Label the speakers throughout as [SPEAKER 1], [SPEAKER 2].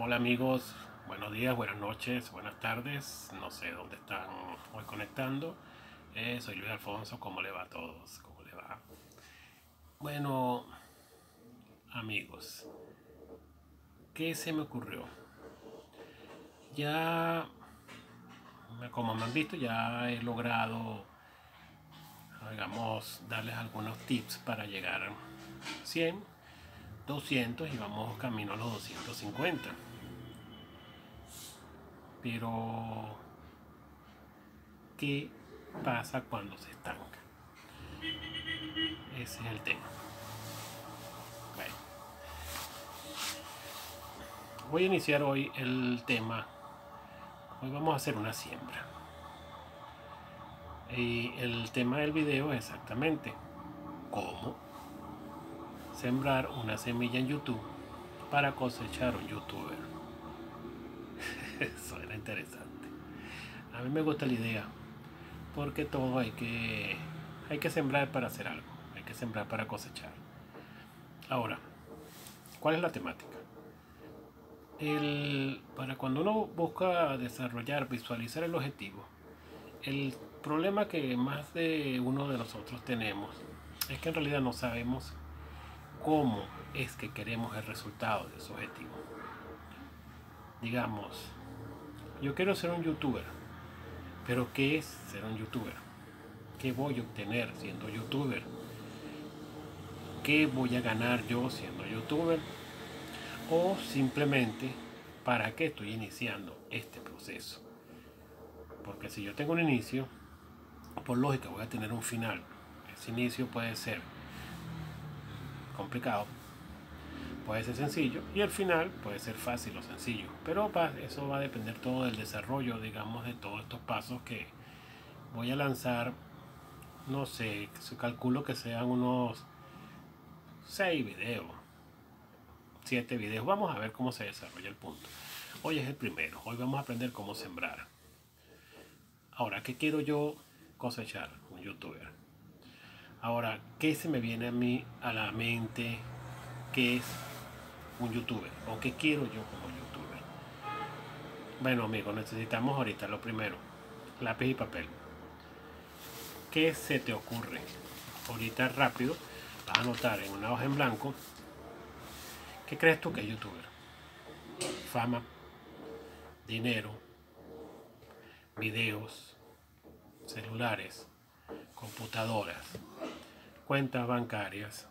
[SPEAKER 1] Hola amigos, buenos días, buenas noches, buenas tardes. No sé dónde están hoy conectando. Eh, soy Luis Alfonso, ¿cómo le va a todos? ¿Cómo le va? Bueno, amigos, ¿qué se me ocurrió? Ya, como me han visto, ya he logrado, digamos, darles algunos tips para llegar a 100, 200 y vamos camino a los 250. Pero, ¿qué pasa cuando se estanca? Ese es el tema. Bueno, voy a iniciar hoy el tema. Hoy vamos a hacer una siembra. Y el tema del video es exactamente cómo sembrar una semilla en YouTube para cosechar un youtuber. Suena interesante. A mí me gusta la idea. Porque todo hay que, hay que sembrar para hacer algo. Hay que sembrar para cosechar. Ahora, ¿cuál es la temática? El, para cuando uno busca desarrollar, visualizar el objetivo, el problema que más de uno de nosotros tenemos es que en realidad no sabemos cómo es que queremos el resultado de ese objetivo. Digamos, yo quiero ser un youtuber, pero ¿qué es ser un youtuber? ¿Qué voy a obtener siendo youtuber? ¿Qué voy a ganar yo siendo youtuber? O simplemente, ¿para qué estoy iniciando este proceso? Porque si yo tengo un inicio, por lógica voy a tener un final. Ese inicio puede ser complicado, puede ser sencillo y el final puede ser fácil o sencillo. Pero eso va a depender todo del desarrollo, digamos, de todos estos pasos que voy a lanzar. No sé, calculo que sean unos 6 videos, 7 videos. Vamos a ver cómo se desarrolla el punto. Hoy es el primero, hoy vamos a aprender cómo sembrar. Ahora, ¿qué quiero yo cosechar? Un youtuber. Ahora, ¿qué se me viene a mí a la mente? ¿Qué es un youtuber? ¿O qué quiero yo como youtuber? Bueno, amigos, necesitamos ahorita lo primero, lápiz y papel. ¿Qué se te ocurre? Ahorita rápido, vas a anotar en una hoja en blanco. ¿Qué crees tú que es youtuber? Fama, dinero, videos, celulares, computadoras, cuentas bancarias,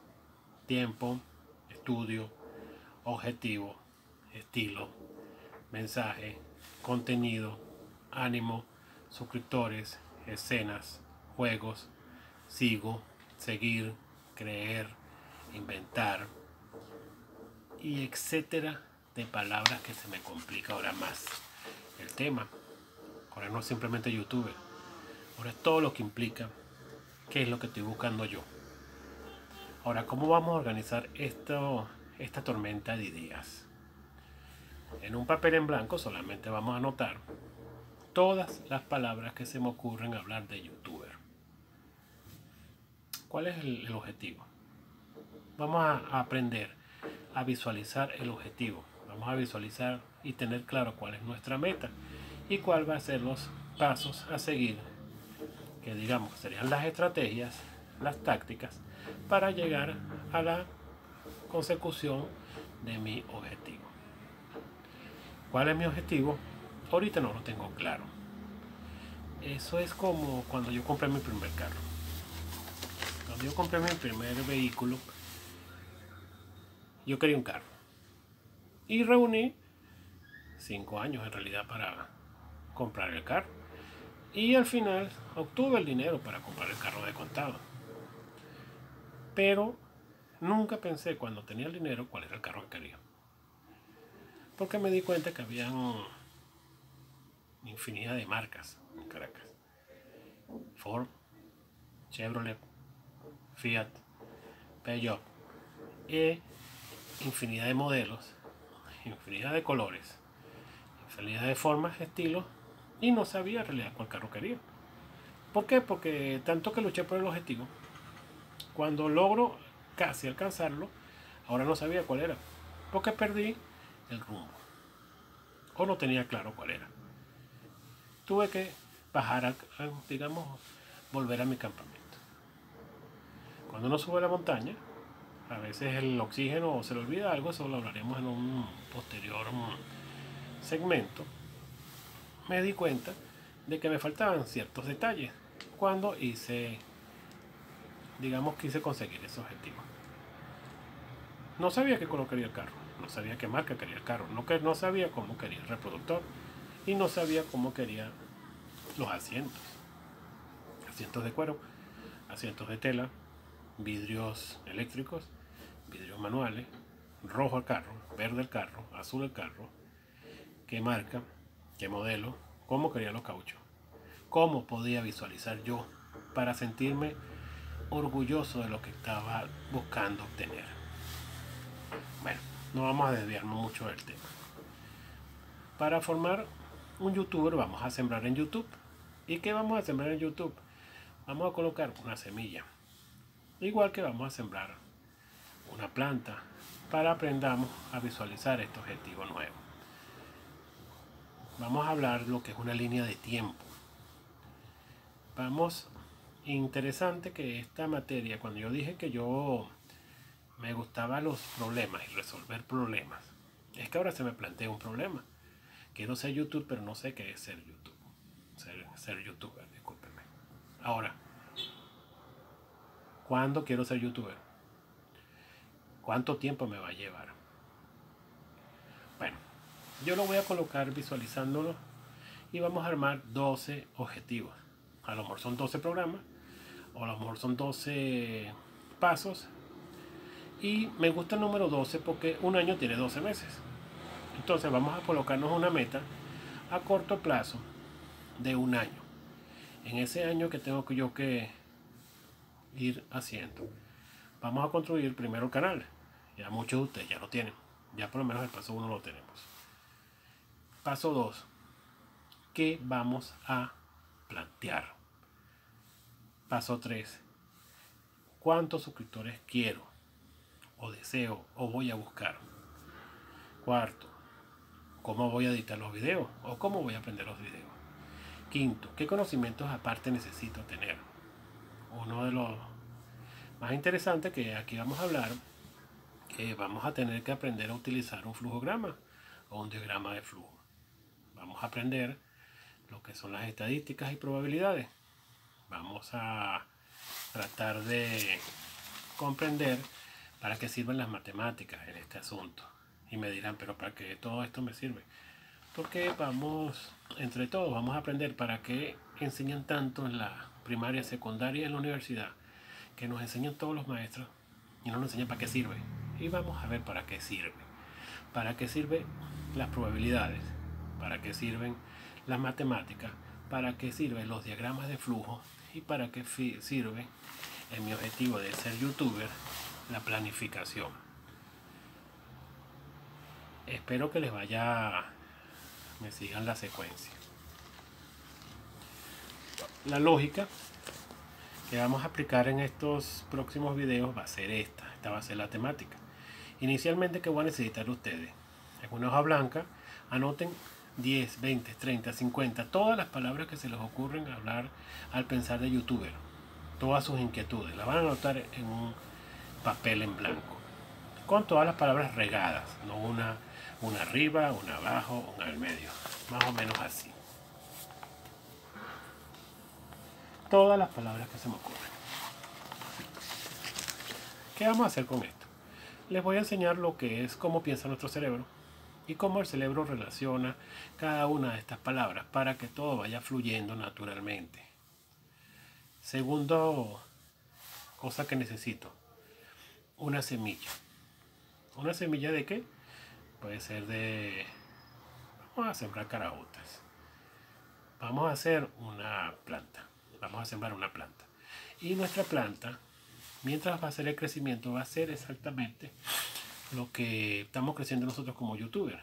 [SPEAKER 1] tiempo, estudio, objetivo, estilo, mensaje, contenido, ánimo, suscriptores, escenas, juegos, sigo, seguir, creer, inventar y etcétera de palabras que se me complica ahora más el tema. Ahora no simplemente youtuber, ahora es todo lo que implica qué es lo que estoy buscando yo. Ahora, ¿cómo vamos a organizar esto, esta tormenta de ideas? En un papel en blanco solamente vamos a anotar todas las palabras que se me ocurren hablar de youtuber. ¿Cuál es el, el objetivo? Vamos a aprender a visualizar el objetivo. Vamos a visualizar y tener claro cuál es nuestra meta y cuál va a ser los pasos a seguir, que digamos serían las estrategias, las tácticas para llegar a la consecución de mi objetivo. ¿Cuál es mi objetivo? Ahorita no lo tengo claro. Eso es como cuando yo compré mi primer carro. Cuando yo compré mi primer vehículo, yo quería un carro. Y reuní cinco años en realidad para comprar el carro. Y al final obtuve el dinero para comprar el carro de contado. Pero nunca pensé cuando tenía el dinero cuál era el carro que quería. Porque me di cuenta que había infinidad de marcas en Caracas. Ford, Chevrolet, Fiat, Peugeot. E infinidad de modelos, infinidad de colores, infinidad de formas, estilos. Y no sabía en realidad cuál carro quería. ¿Por qué? Porque tanto que luché por el objetivo, cuando logro casi alcanzarlo, ahora no sabía cuál era, porque perdí el rumbo. o no tenía claro cuál era. Tuve que bajar, a, digamos, volver a mi campamento. Cuando uno sube la montaña, a veces el oxígeno se le olvida algo, eso lo hablaremos en un posterior segmento. Me di cuenta de que me faltaban ciertos detalles cuando hice, digamos, quise conseguir ese objetivo. No sabía qué color quería el carro, no sabía qué marca quería el carro, no, que, no sabía cómo quería el reproductor y no sabía cómo quería los asientos. Asientos de cuero, asientos de tela, vidrios eléctricos, vidrios manuales, rojo el carro, verde el carro, azul el carro, qué marca, qué modelo, cómo quería los cauchos, cómo podía visualizar yo para sentirme orgulloso de lo que estaba buscando obtener. Bueno, no vamos a desviarnos mucho del tema. Para formar un youtuber vamos a sembrar en YouTube. ¿Y qué vamos a sembrar en YouTube? Vamos a colocar una semilla. Igual que vamos a sembrar una planta para aprendamos a visualizar este objetivo nuevo. Vamos a hablar lo que es una línea de tiempo. Vamos, interesante que esta materia, cuando yo dije que yo me gustaba los problemas y resolver problemas, es que ahora se me plantea un problema. Quiero ser youtuber, pero no sé qué es ser YouTube. Ser, ser youtuber, discúlpenme. Ahora, ¿cuándo quiero ser youtuber? ¿Cuánto tiempo me va a llevar? Bueno, yo lo voy a colocar visualizándolo y vamos a armar 12 objetivos. A lo mejor son 12 programas o a lo mejor son 12 pasos. Y me gusta el número 12 porque un año tiene 12 meses. Entonces vamos a colocarnos una meta a corto plazo de un año. En ese año que tengo yo que ir haciendo. Vamos a construir primero el canal. Ya muchos de ustedes ya lo tienen. Ya por lo menos el paso 1 lo tenemos. Paso 2. ¿Qué vamos a plantear? Paso 3. ¿Cuántos suscriptores quiero? O deseo o voy a buscar. Cuarto. ¿Cómo voy a editar los videos? O cómo voy a aprender los videos. Quinto. ¿Qué conocimientos aparte necesito tener? Uno de los más interesantes que aquí vamos a hablar que vamos a tener que aprender a utilizar un flujograma o un diagrama de flujo. Vamos a aprender lo que son las estadísticas y probabilidades. Vamos a tratar de comprender para qué sirven las matemáticas en este asunto. Y me dirán, pero ¿para qué todo esto me sirve? Porque vamos, entre todos, vamos a aprender para qué enseñan tanto en la primaria, secundaria y en la universidad, que nos enseñan todos los maestros y no nos enseñan para qué sirve. Y vamos a ver para qué sirve. Para qué sirven las probabilidades, para qué sirven las matemáticas, para qué sirven los diagramas de flujo y para qué sirve, en mi objetivo de ser youtuber, la planificación. Espero que les vaya, me sigan la secuencia. La lógica que vamos a aplicar en estos próximos videos va a ser esta, esta va a ser la temática. Inicialmente, ¿qué van a necesitar ustedes? En una hoja blanca, anoten 10, 20, 30, 50, todas las palabras que se les ocurren hablar al pensar de youtuber. Todas sus inquietudes. Las van a anotar en un papel en blanco. Con todas las palabras regadas. No una, una arriba, una abajo, una al medio. Más o menos así. Todas las palabras que se me ocurren. ¿Qué vamos a hacer con esto? les voy a enseñar lo que es cómo piensa nuestro cerebro y cómo el cerebro relaciona cada una de estas palabras para que todo vaya fluyendo naturalmente. Segundo cosa que necesito, una semilla. ¿Una semilla de qué? Puede ser de... Vamos a sembrar caraotas. Vamos a hacer una planta. Vamos a sembrar una planta. Y nuestra planta mientras va a ser el crecimiento, va a ser exactamente lo que estamos creciendo nosotros como youtubers.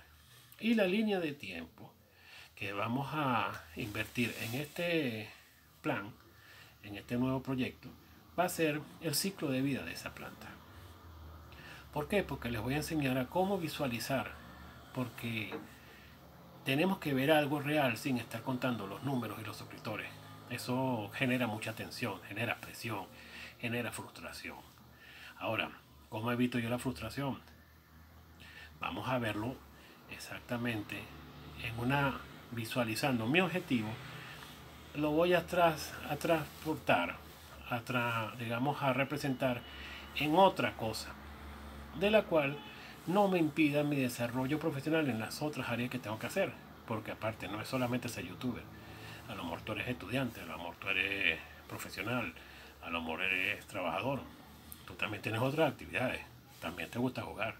[SPEAKER 1] Y la línea de tiempo que vamos a invertir en este plan, en este nuevo proyecto, va a ser el ciclo de vida de esa planta. ¿Por qué? Porque les voy a enseñar a cómo visualizar, porque tenemos que ver algo real sin estar contando los números y los suscriptores. Eso genera mucha tensión, genera presión, genera frustración. Ahora, ¿cómo evito yo la frustración? Vamos a verlo exactamente en una visualizando mi objetivo, lo voy a, a transportar, a digamos a representar en otra cosa, de la cual no me impida mi desarrollo profesional en las otras áreas que tengo que hacer, porque aparte no es solamente ser youtuber, a lo mejor tú eres estudiante, a lo mejor tú eres profesional, a lo mejor eres trabajador, tú también tienes otras actividades, también te gusta jugar,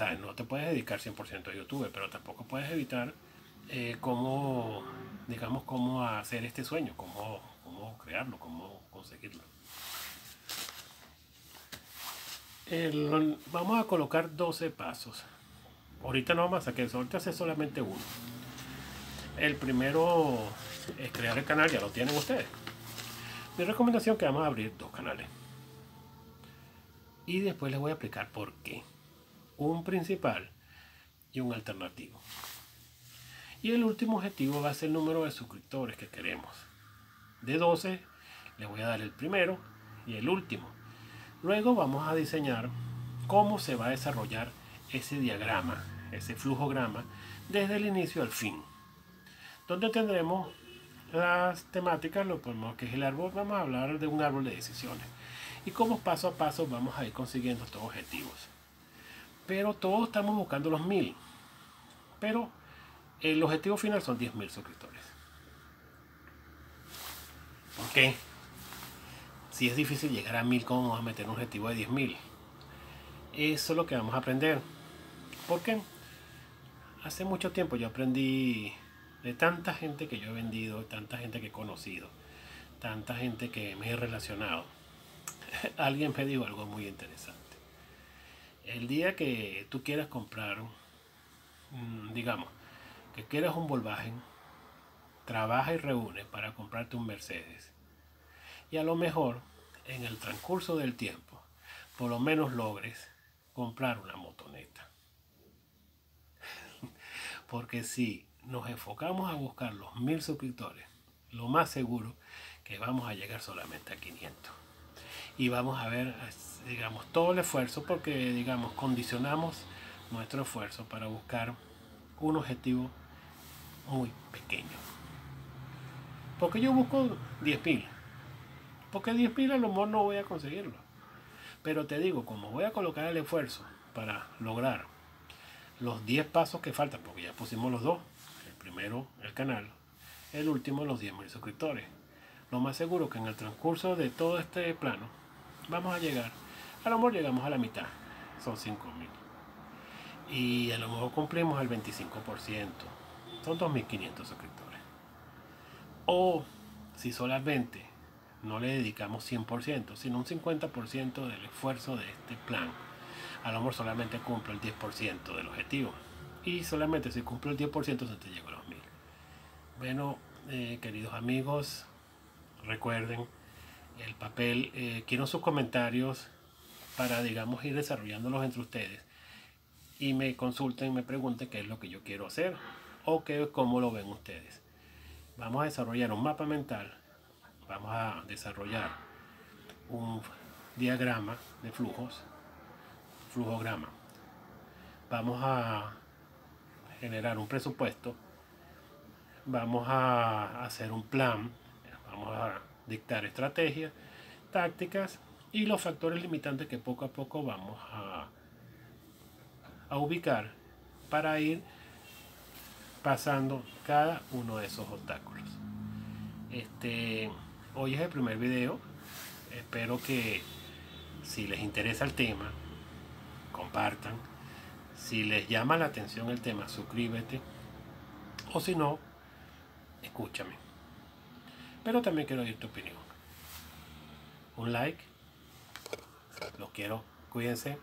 [SPEAKER 1] o no te puedes dedicar 100% a youtuber, pero tampoco puedes evitar eh, cómo, digamos, cómo hacer este sueño, cómo, cómo crearlo, cómo conseguirlo. vamos a colocar 12 pasos. Ahorita no vamos a sacar eso, ahorita hace solamente uno. El primero es crear el canal, ya lo tienen ustedes. Mi recomendación es que vamos a abrir dos canales. Y después les voy a explicar por qué. Un principal y un alternativo. Y el último objetivo va a ser el número de suscriptores que queremos. De 12, le voy a dar el primero y el último. Luego vamos a diseñar cómo se va a desarrollar ese diagrama, ese flujograma, desde el inicio al fin. Donde tendremos las temáticas, lo ponemos que es el árbol, vamos a hablar de un árbol de decisiones. Y cómo paso a paso vamos a ir consiguiendo estos objetivos. Pero todos estamos buscando los mil. Pero el objetivo final son 10.000 suscriptores. ¿Por Si es difícil llegar a 1000, ¿cómo vamos a meter un objetivo de 10.000? Eso es lo que vamos a aprender. Porque hace mucho tiempo yo aprendí de tanta gente que yo he vendido, tanta gente que he conocido, tanta gente que me he relacionado. Alguien me dijo algo muy interesante. El día que tú quieras comprar, digamos, que quieras un Volkswagen, trabaja y reúne para comprarte un Mercedes. Y a lo mejor, en el transcurso del tiempo, por lo menos logres comprar una motoneta. Porque si nos enfocamos a buscar los mil suscriptores, lo más seguro que vamos a llegar solamente a 500. Y vamos a ver, digamos, todo el esfuerzo porque, digamos, condicionamos nuestro esfuerzo para buscar un objetivo muy pequeño. Porque yo busco 10.000. Porque 10.000 a lo mejor no voy a conseguirlo. Pero te digo, como voy a colocar el esfuerzo para lograr los 10 pasos que faltan, porque ya pusimos los dos, el primero el canal, el último los 10.000 suscriptores. Lo más seguro que en el transcurso de todo este plano vamos a llegar, a lo mejor llegamos a la mitad, son 5.000. Y a lo mejor cumplimos el 25%, son 2.500 suscriptores. O si solamente no le dedicamos 100%, sino un 50% del esfuerzo de este plan, a lo mejor solamente cumple el 10% del objetivo. Y solamente si cumple el 10% se te llega a los 1000. Bueno, eh, queridos amigos, recuerden el papel, eh, quiero sus comentarios para, digamos, ir desarrollándolos entre ustedes y me consulten, me pregunten qué es lo que yo quiero hacer o que, cómo lo ven ustedes. Vamos a desarrollar un mapa mental, vamos a desarrollar un diagrama de flujos, flujograma. Vamos a generar un presupuesto, vamos a hacer un plan, vamos a dictar estrategias, tácticas y los factores limitantes que poco a poco vamos a, a ubicar para ir pasando cada uno de esos obstáculos. Este, hoy es el primer video. Espero que si les interesa el tema, compartan. Si les llama la atención el tema, suscríbete. O si no, escúchame. Pero también quiero oír tu opinión. Un like. Los quiero. Cuídense.